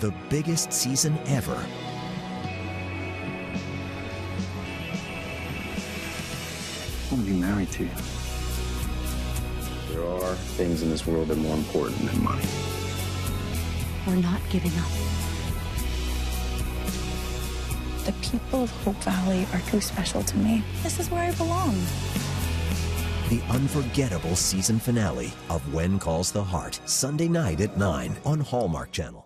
the biggest season ever. Who are you married to. There are things in this world that are more important than money. We're not giving up. The people of Hope Valley are too special to me. This is where I belong. The unforgettable season finale of When Calls the Heart, Sunday night at 9 on Hallmark Channel.